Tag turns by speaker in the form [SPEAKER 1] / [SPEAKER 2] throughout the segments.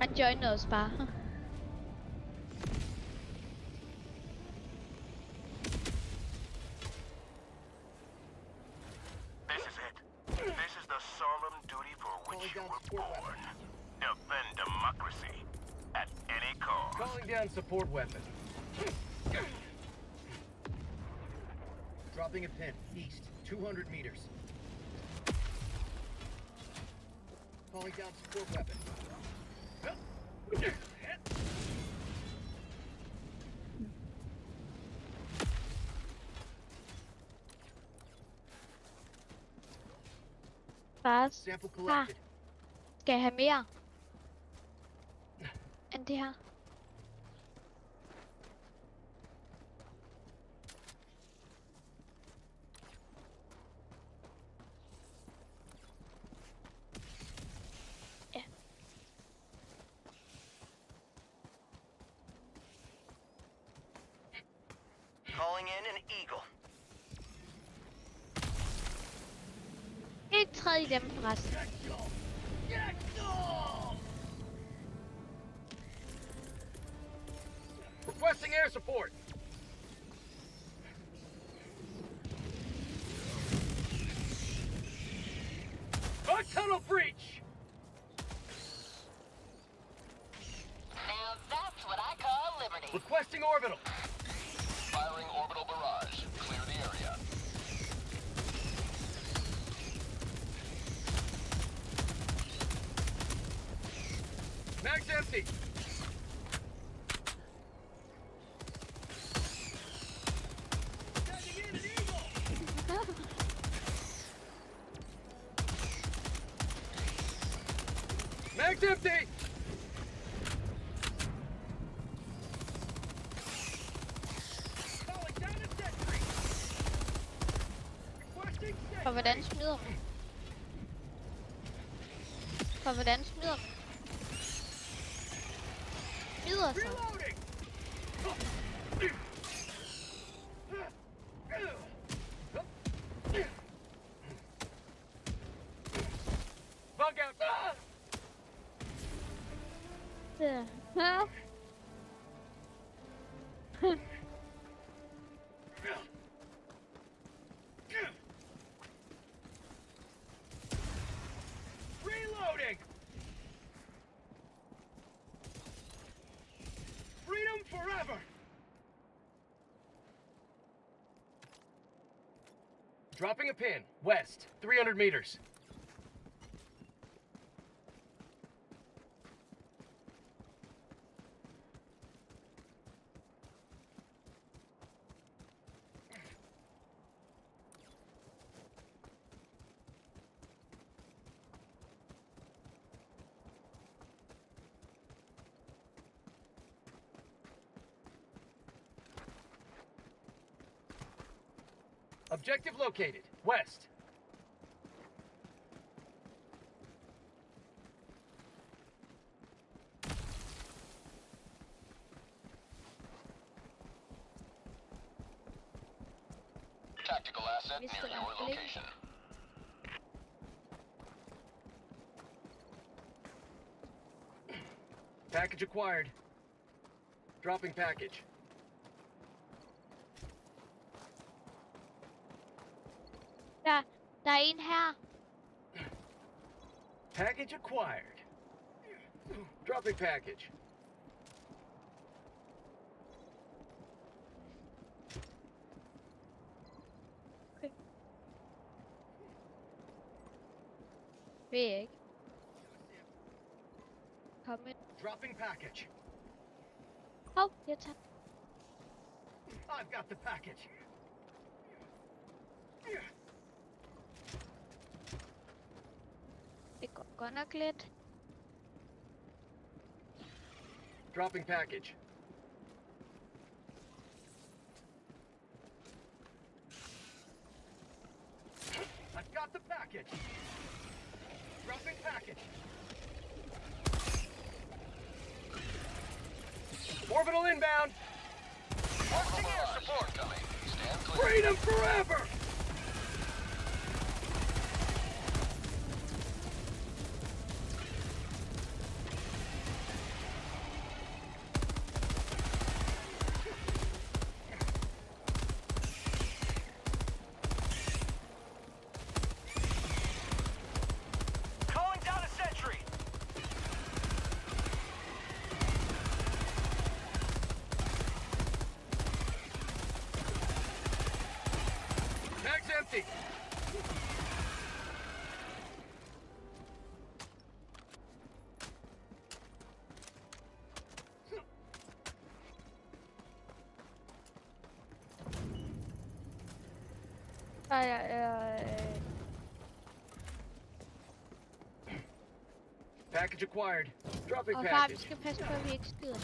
[SPEAKER 1] Han joinede os bare.
[SPEAKER 2] This is it. This is the solemn duty for which you were born. Defend democracy at any cost.
[SPEAKER 3] Calling down support weapon. Dropping a pin, east, 200 meters. Calling down support weapon. Sample collected.
[SPEAKER 1] skal jeg have mere? End det her? Træd i dem forresten.
[SPEAKER 3] Requesting air support. Bug tunnel breach!
[SPEAKER 4] Now that's what I call liberty.
[SPEAKER 3] Requesting orbital. Empty. Reloading. Dropping a pin, west, 300 meters. Objective located, west.
[SPEAKER 5] Tactical asset
[SPEAKER 1] Mr.
[SPEAKER 5] near your location.
[SPEAKER 3] Package acquired. Dropping package.
[SPEAKER 1] Der, der er en her.
[SPEAKER 3] Package acquired. Dropping package.
[SPEAKER 1] Ved jeg ikke.
[SPEAKER 3] Dropping package.
[SPEAKER 1] Hov, jeg tager.
[SPEAKER 3] I've got the package.
[SPEAKER 1] Det går godt nok.
[SPEAKER 3] Dropping package. I've got the package. Dropping package. Orbital inbound.
[SPEAKER 5] Orbital barrage incoming. Stand clear.
[SPEAKER 3] Freedom forever!
[SPEAKER 1] Ah, Der. Øh,
[SPEAKER 3] Package acquired. Dropping
[SPEAKER 1] og far, vi
[SPEAKER 3] package.
[SPEAKER 1] skal passe på, at vi ikke skyder.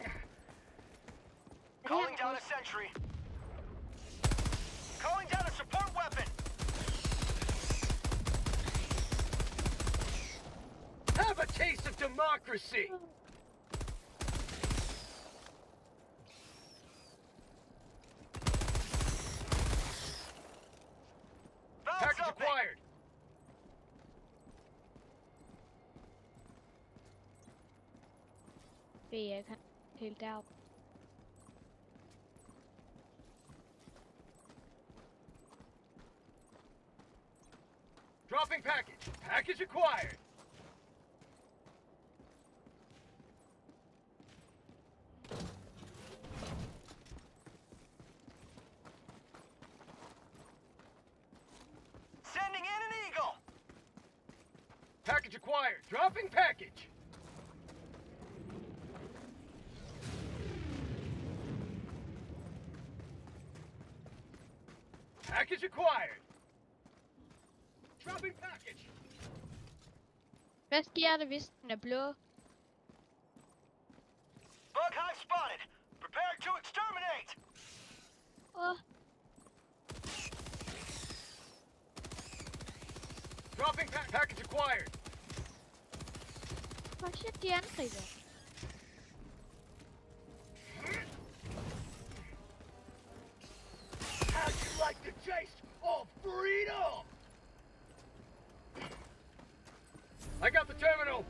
[SPEAKER 1] Er det
[SPEAKER 6] Calling
[SPEAKER 1] her?
[SPEAKER 6] down a sentry. Calling down a support weapon.
[SPEAKER 3] Have a taste of democracy.
[SPEAKER 6] Found
[SPEAKER 3] Package
[SPEAKER 6] something.
[SPEAKER 3] acquired.
[SPEAKER 1] Er helt deroppe.
[SPEAKER 3] Dropping package. Package acquired.
[SPEAKER 6] Sending in an eagle.
[SPEAKER 3] Package acquired. Dropping package. Package acquired. Dropping package.
[SPEAKER 1] Hvad sker der, hvis den er blå?
[SPEAKER 6] Bug hive spotted. Prepare to exterminate.
[SPEAKER 1] Åh,
[SPEAKER 3] Dropping pa- package acquired.
[SPEAKER 1] oh shit, de angriber.
[SPEAKER 3] How'd you like the taste of freedom? I got the terminal.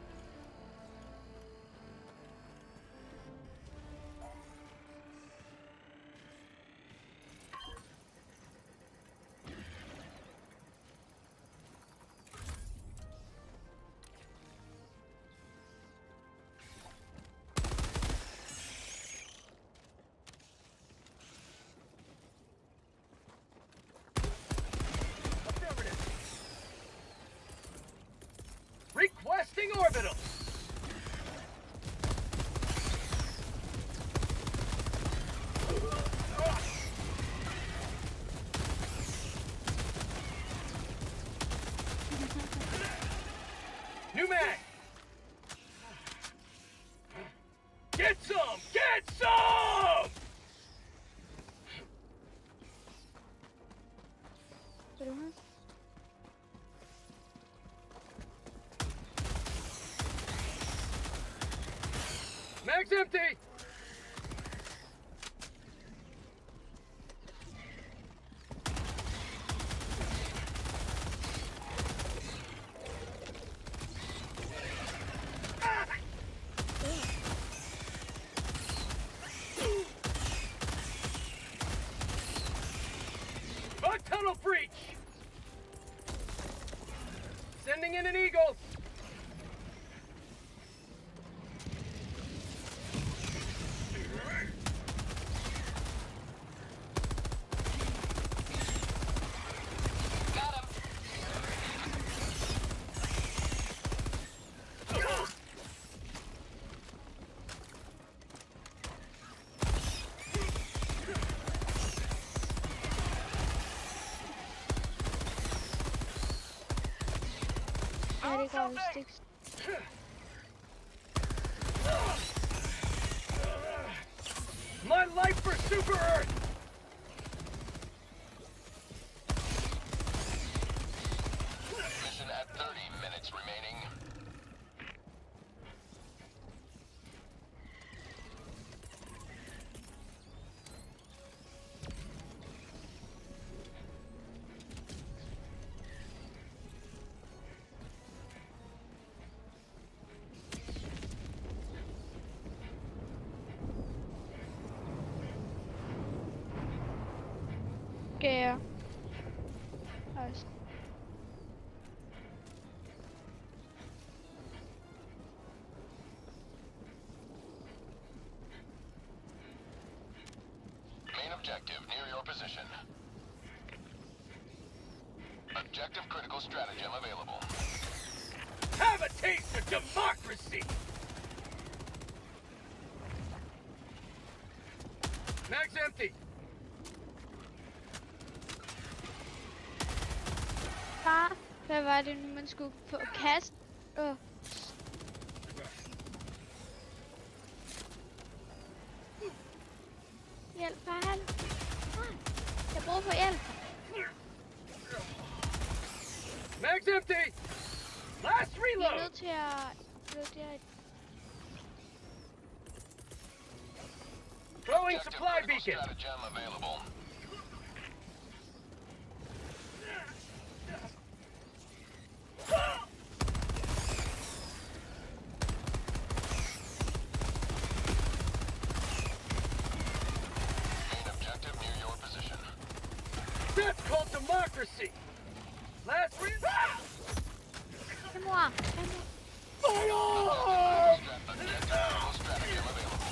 [SPEAKER 3] Mag's empty! Bug tunnel breach! Sending in an eagle!
[SPEAKER 4] Got him.
[SPEAKER 1] Går vist ikke.
[SPEAKER 3] My life for Super Earth!
[SPEAKER 5] Objective near your position. Objective critical stratagem available.
[SPEAKER 3] Have a taste of democracy! Mag's empty.
[SPEAKER 1] Far, hvad var det nu, man skulle få kast? Åh. Hjælp, far, han. Nej, Jeg bruger for hjælp.
[SPEAKER 3] Mag's empty! Last
[SPEAKER 1] Vi er
[SPEAKER 3] reload!
[SPEAKER 1] nødt til at... vurdere et-
[SPEAKER 5] Objective
[SPEAKER 3] supply beacon!
[SPEAKER 5] stratagem available. Main objective near your position.
[SPEAKER 3] That's called democracy! Last reload!
[SPEAKER 1] Det er mor. Det er mor.
[SPEAKER 3] Fire!
[SPEAKER 5] Objective critical stratagem available.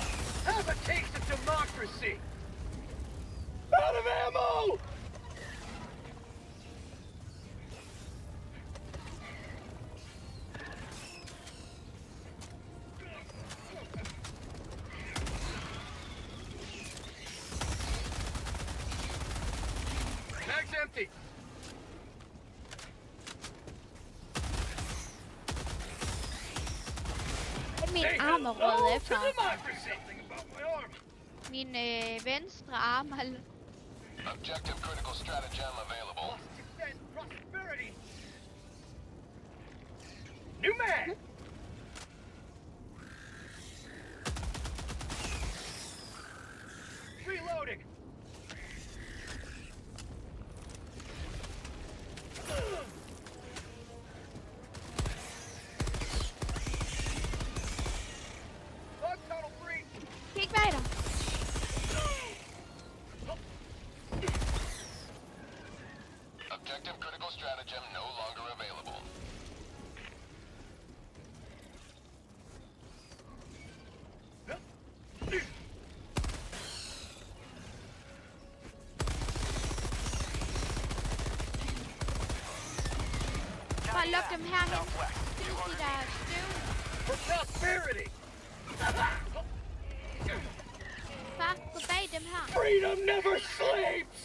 [SPEAKER 3] Have a taste of democracy! Out of ammo! Mag's empty.
[SPEAKER 1] Det min
[SPEAKER 3] Say
[SPEAKER 1] arm er
[SPEAKER 3] hello
[SPEAKER 1] røget
[SPEAKER 3] to
[SPEAKER 1] efter.
[SPEAKER 3] democracy!
[SPEAKER 1] Min øh, venstre arm har...
[SPEAKER 5] Objective critical stratagem available.
[SPEAKER 3] Extend prosperity. New man. Reloading.
[SPEAKER 5] Longer available.
[SPEAKER 1] Bare luk dem herhen. Det er de der støv.
[SPEAKER 3] For prosperity.
[SPEAKER 1] Far, gå bag dem her.
[SPEAKER 3] Freedom never sleeps.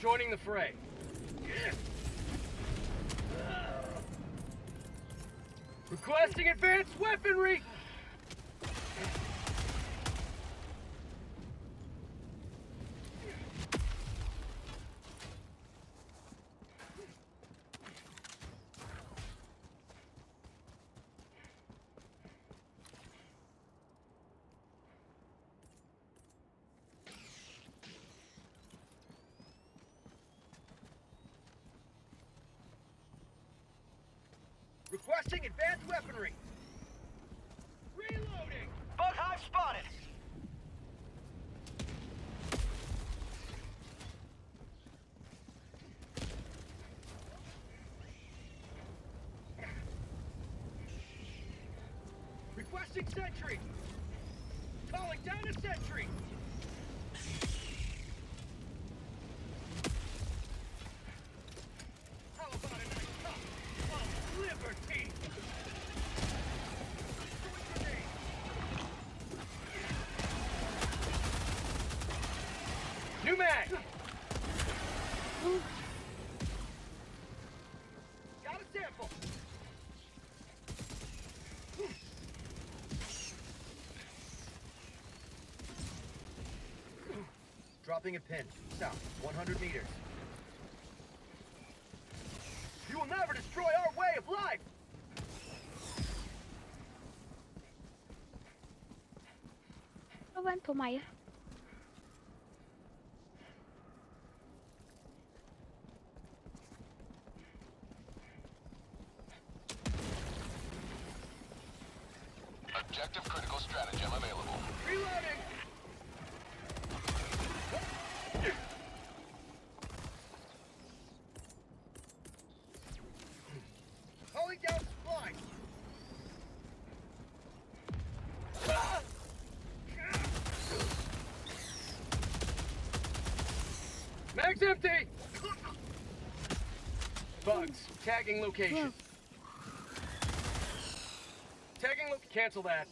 [SPEAKER 3] Joining the fray. Requesting advanced weaponry. Requesting advanced weaponry. Reloading. Bug hive spotted. Requesting sentry. Calling down a sentry. Dropping a pin. South, 100 meters. You will never destroy our way of life!
[SPEAKER 1] Vẫn của mày á.
[SPEAKER 5] Objective critical stratagem available.
[SPEAKER 3] Reloading! Calling down supply! Mag's empty! Bugs, tagging location. Tagging lo- cancel that.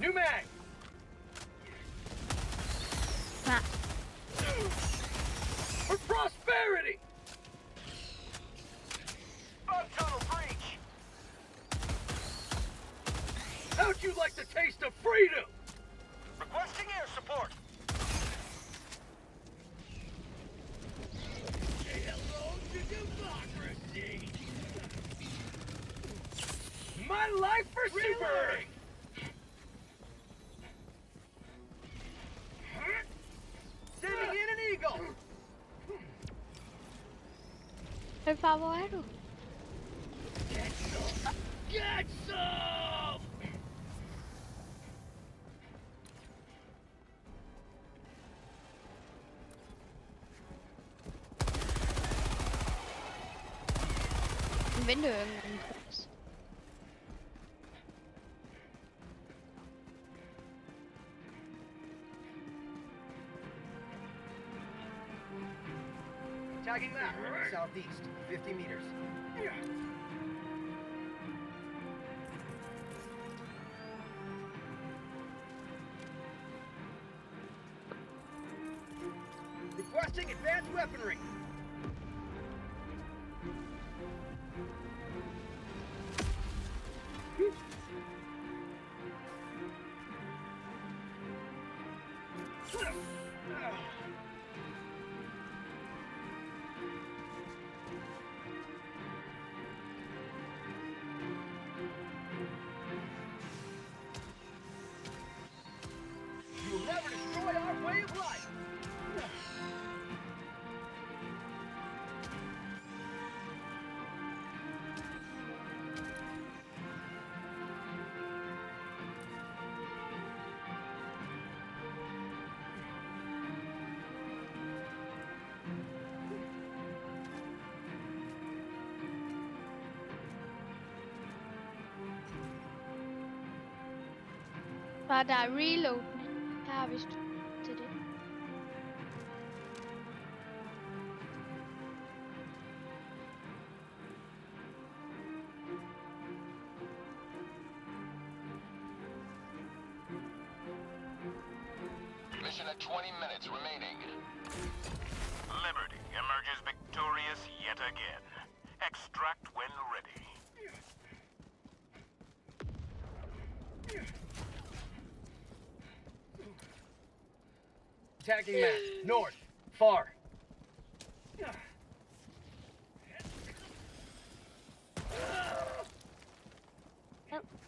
[SPEAKER 3] New mag!
[SPEAKER 1] Hả?
[SPEAKER 3] For prosperity!
[SPEAKER 6] Bug tunnel breach!
[SPEAKER 3] How'd you like the taste of freedom?
[SPEAKER 6] Requesting air support!
[SPEAKER 3] Say hello to democracy! My super! Sending in an eagle!
[SPEAKER 1] Hvor er?
[SPEAKER 3] Get some! Get some!
[SPEAKER 1] Venter
[SPEAKER 3] Southeast, 50 meters. Requesting advanced weaponry.
[SPEAKER 1] Far, der er reload. Her har vi
[SPEAKER 3] Tagging map. North. Far.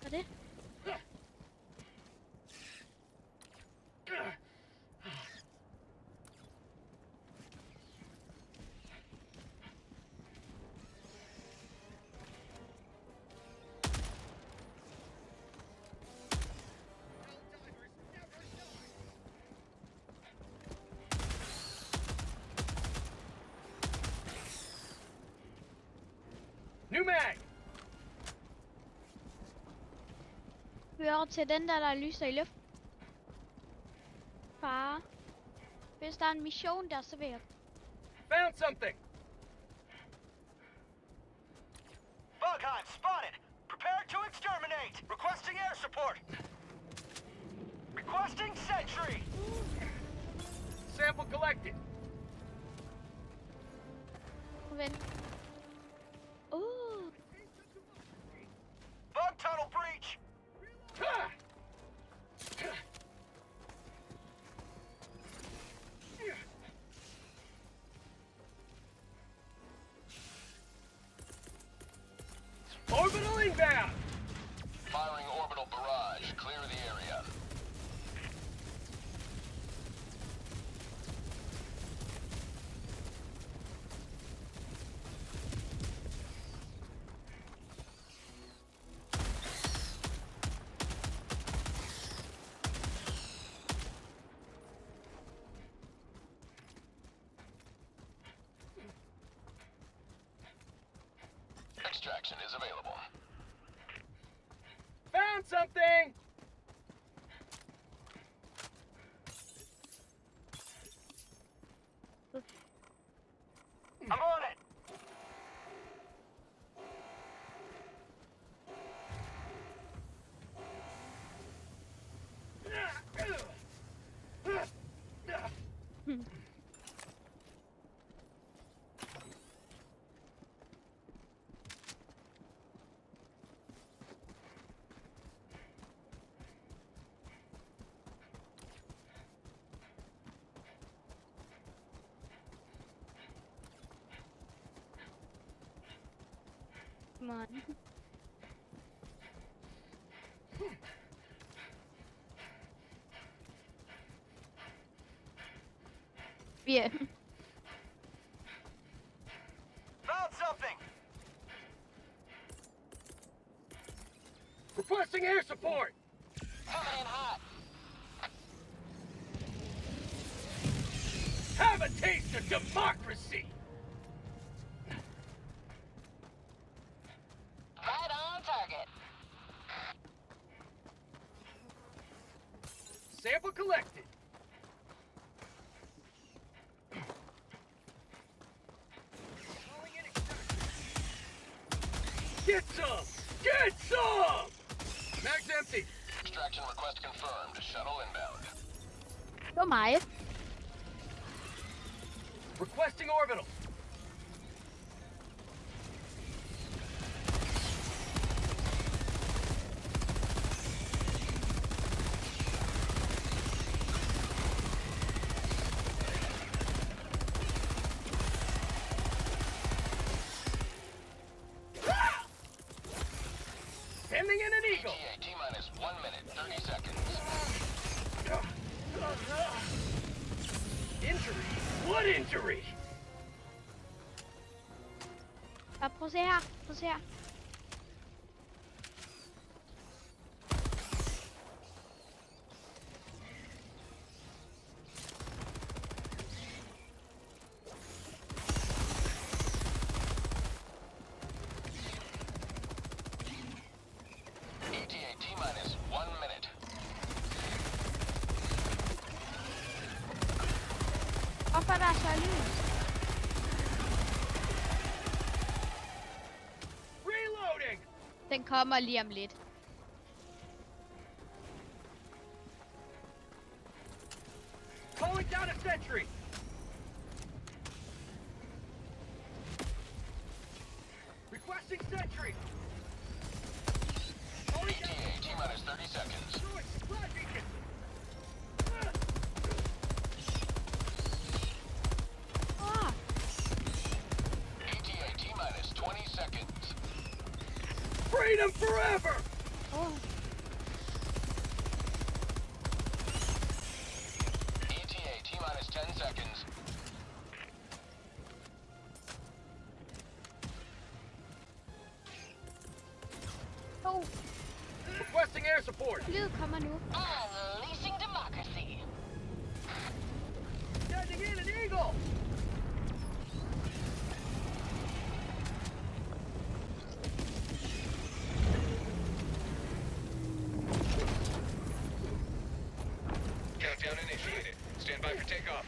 [SPEAKER 1] Hvad er det?
[SPEAKER 3] New mag.
[SPEAKER 1] Vi over til den der, der lyser i luften. Far. Hvis der er en mission der, så vil jeg...
[SPEAKER 3] Found something.
[SPEAKER 6] Bug hunt spotted!
[SPEAKER 3] Prepare to exterminate! Requesting air support! Requesting sentry! Sample collected.
[SPEAKER 1] Vent.
[SPEAKER 5] Extraction is available.
[SPEAKER 3] Found something! I'm on it!
[SPEAKER 1] Come on. Wir.
[SPEAKER 3] Found something! Requesting air support!
[SPEAKER 4] Coming in hot.
[SPEAKER 3] Have a taste of democracy!
[SPEAKER 4] Right on target.
[SPEAKER 3] Sample collected. Get some! Get some! Mag's empty.
[SPEAKER 5] Extraction request confirmed. Shuttle inbound.
[SPEAKER 1] Det var.
[SPEAKER 3] Requesting orbital.
[SPEAKER 5] vamos
[SPEAKER 1] errar, vamos errar. Opa, dá
[SPEAKER 3] só
[SPEAKER 1] ali. Kommer lige om lidt.
[SPEAKER 3] Forever!
[SPEAKER 1] oh.
[SPEAKER 5] ETA T minus 10 seconds.
[SPEAKER 7] Countdown initiated. Stand by for takeoff.